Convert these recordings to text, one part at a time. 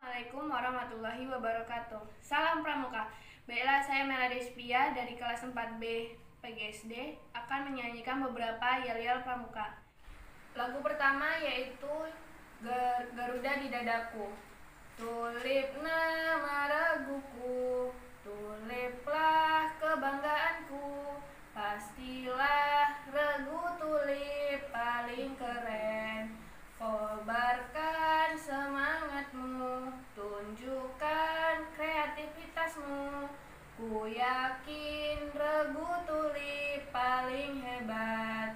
Assalamualaikum warahmatullahi wabarakatuh. Salam Pramuka. Baiklah, saya Melody Spia dari kelas 4B PGSD akan menyanyikan beberapa yel-yel Pramuka. Lagu pertama yaitu Gar- Garuda di Dadaku. Tulip Ku yakin regu tulip paling hebat.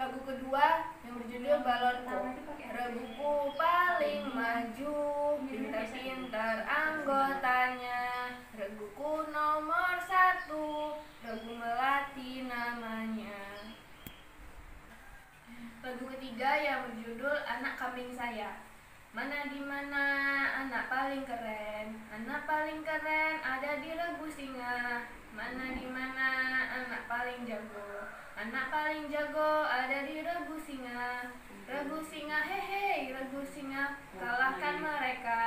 Lagu kedua yang berjudul Balonku. Reguku paling maju, pintar-pintar anggotanya. Reguku nomor satu, regu melati namanya. Lagu ketiga yang berjudul Anak Kambing Saya. Mana di mana anak paling keren? Anak paling keren ada di regu singa. Mana di mana anak paling jago? Anak paling jago ada di regu singa. Regu singa hehe, regu singa kalahkan mereka.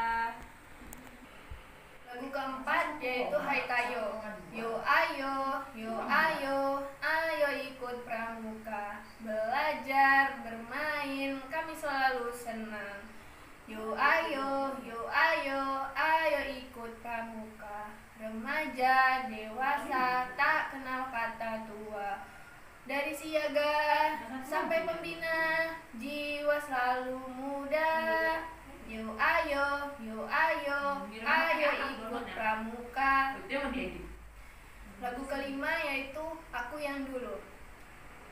Lagu keempat yaitu Hai Tayo. Yo ayo, yo ayo, ayo ikut pramuka. Belajar, bermain, kami selalu senang. Yo ayo, yo ayo, ayo ikut pramuka. Remaja, dewasa, tak kenal kata tua. Dari siaga sampai pembina, jiwa selalu muda. Yo ayo, yo ayo, ayo ikut pramuka. Lagu kelima yaitu Aku Yang Dulu.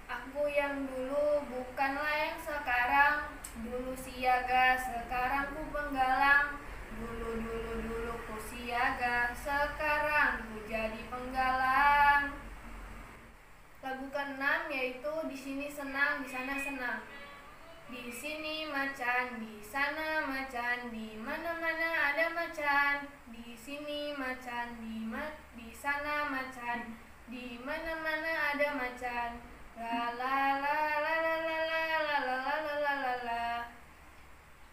Aku yang dulu bukanlah yang sekarang Dulu siaga, sekarang ku penggalang Dulu, dulu, dulu ku siaga Sekarang ku jadi penggalang Lagu keenam yaitu Di sini senang, di sana senang di sini macan, di sana macan, di mana-mana ada macan. Di sini macan, di ma di sana macan, di mana-mana ada macan. La la la la la la la la la la la la la.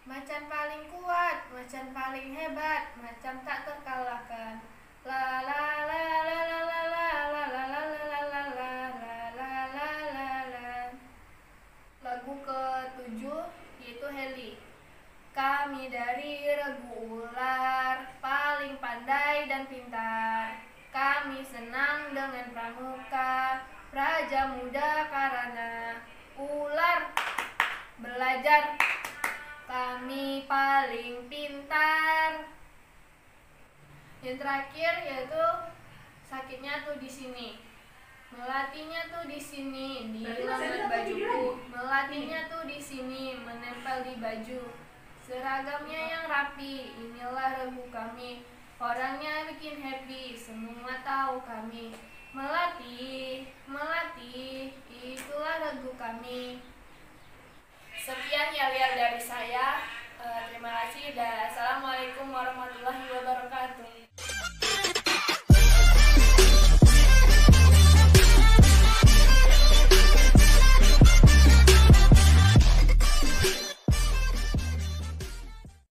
Macan paling kuat, macan paling hebat, macan tak terkalahkan. Dari regu ular, paling pandai dan pintar. Kami senang dengan pramuka, raja muda karena ular belajar. Kami paling pintar. Yang terakhir yaitu sakitnya tuh di sini. Melatihnya tuh di sini di lengan bajuku. Melatihnya tuh di sini menempel di baju. Seragamnya yang rapi, inilah regu kami. Orangnya bikin happy, semua tahu kami. Melatih, melatih, itulah regu kami. Sekian yel-yel dari saya. Eh, terima kasih dan assalamualaikum warahmatullahi